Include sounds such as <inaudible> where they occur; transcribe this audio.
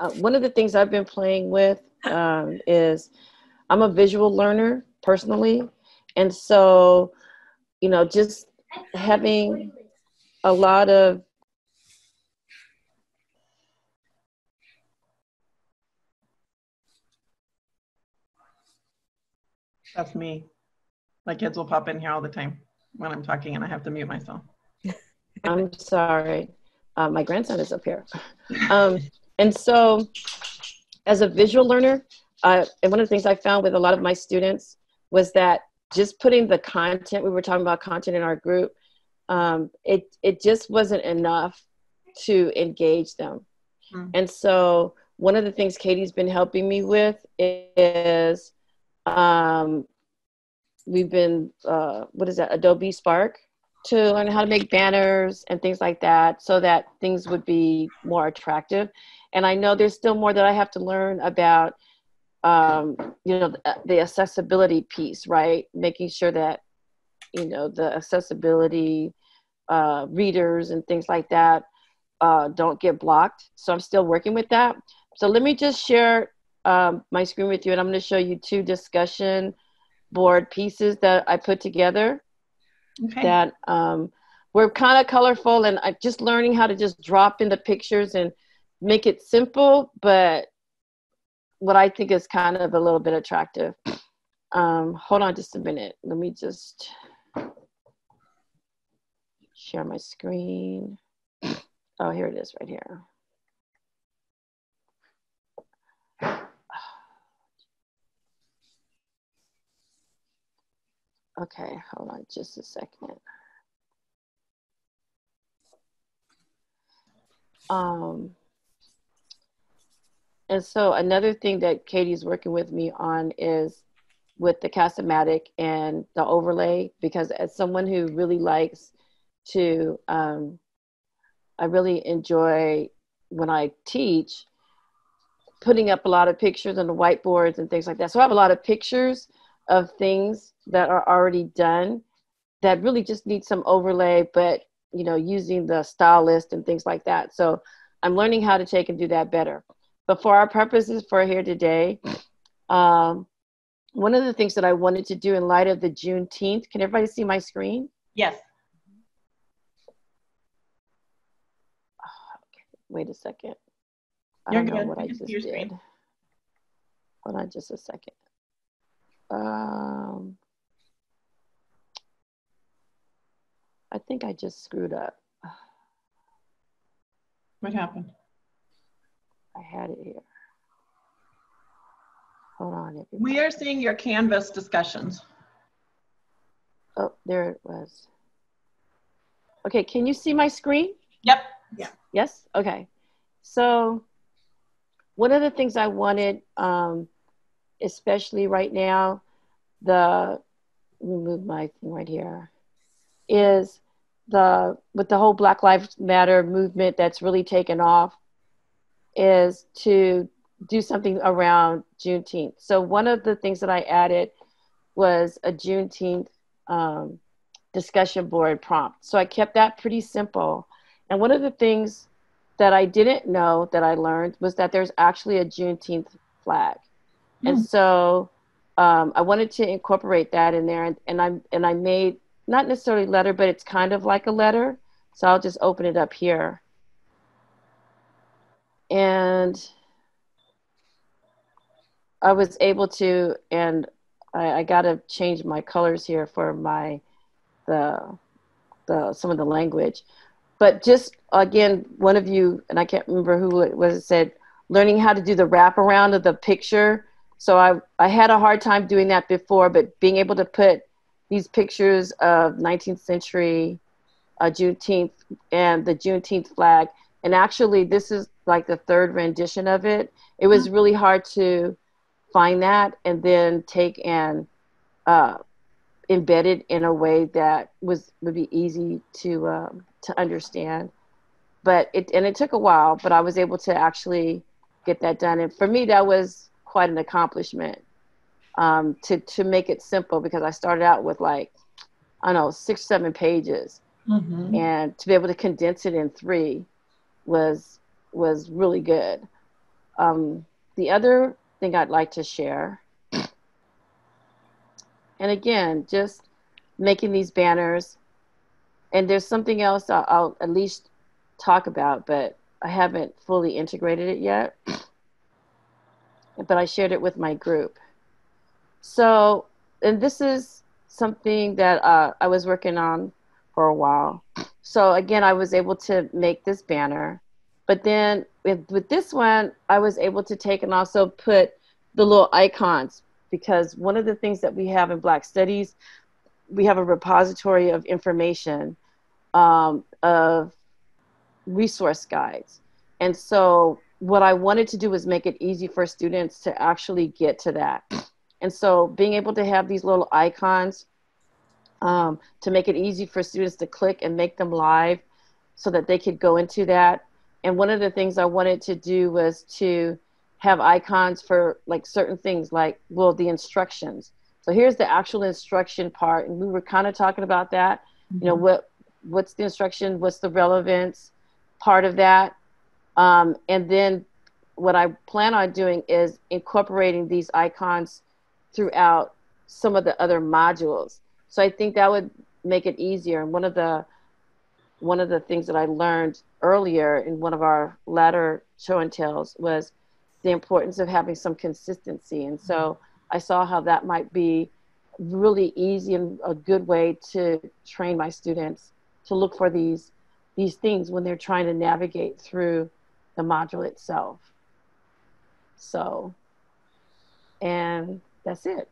uh, one of the things I've been playing with um, is I'm a visual learner personally, and so you know just having a lot of That's me. My kids will pop in here all the time when I'm talking and I have to mute myself. <laughs> I'm sorry. Uh, my grandson is up here. <laughs> Um, and so, as a visual learner, uh, and one of the things I found with a lot of my students was that just putting the content, we were talking about content in our group, um, it, it just wasn't enough to engage them. Mm. And so, one of the things Katie's been helping me with is um, we've been, uh, what is that, Adobe Spark to learn how to make banners and things like that so that things would be more attractive. And I know there's still more that I have to learn about, um, you know, the, the accessibility piece, right? Making sure that, you know, the accessibility uh, readers and things like that uh, don't get blocked. So I'm still working with that. So let me just share um, my screen with you and I'm going to show you two discussion board pieces that I put together okay. that um, were kind of colorful and I just learning how to just drop in the pictures and make it simple, but what I think is kind of a little bit attractive. Um, hold on just a minute. Let me just share my screen. <clears throat> Oh, here it is right here. Okay, hold on just a second. Um, and so another thing that Katie's working with me on is with the Castamatic and the overlay, because as someone who really likes to, um, I really enjoy when I teach putting up a lot of pictures on the whiteboards and things like that. So I have a lot of pictures of things that are already done that really just need some overlay, but you know, using the stylus and things like that. So I'm learning how to take and do that better. But for our purposes for here today, um, one of the things that I wanted to do in light of the Juneteenth, can everybody see my screen? Yes. Wait a second. I You're don't know good. what I just did. Hold on just a second. Um, I think I just screwed up. What happened? I had it here. Hold on. Everybody. We are seeing your Canvas discussions. Oh, there it was. Okay, can you see my screen? Yep. Yeah. Yes? Okay. So one of the things I wanted, um, especially right now, the let me move my thing right here, is the with the whole Black Lives Matter movement that's really taken off, is to do something around Juneteenth. So one of the things that I added was a Juneteenth um, discussion board prompt. So I kept that pretty simple. And one of the things that I didn't know that I learned was that there's actually a Juneteenth flag. Mm. And so um, I wanted to incorporate that in there, and, and I and I made not necessarily letter, but it's kind of like a letter. So I'll just open it up here, and I was able to, and I, I got to change my colors here for my the the some of the language, but just again, one of you, and I can't remember who it was, said learning how to do the wraparound of the picture so I, I had a hard time doing that before, but being able to put these pictures of 19th century uh, Juneteenth and the Juneteenth flag, and actually this is like the third rendition of it. It was mm-hmm. really hard to find that and then take and uh, embed it in a way that was would be easy to um, to understand. But it and it took a while, but I was able to actually get that done. And for me, that was quite an accomplishment um, to to make it simple because I started out with like I don't know six seven pages, mm-hmm. and to be able to condense it in three was was really good. Um, the other thing I'd like to share, and again, just making these banners, and there's something else I'll, I'll at least talk about, but I haven't fully integrated it yet. But I shared it with my group. So, and this is something that uh, I was working on for a while. So again, I was able to make this banner, but then with, with this one, I was able to take and also put the little icons because one of the things that we have in Black Studies, we have a repository of information um, of resource guides. And so what I wanted to do was make it easy for students to actually get to that. And so being able to have these little icons um, to make it easy for students to click and make them live so that they could go into that. And one of the things I wanted to do was to have icons for like certain things like, well, the instructions. So here's the actual instruction part. And we were kind of talking about that. Mm-hmm. You know, mm-hmm. what what's the instruction? What's the relevance part of that? Um, and then what I plan on doing is incorporating these icons throughout some of the other modules. So I think that would make it easier. And one of the one of the things that I learned earlier in one of our latter show and tells was the importance of having some consistency. And so I saw how that might be really easy and a good way to train my students to look for these these things when they're trying to navigate through the module itself. So, and that's it.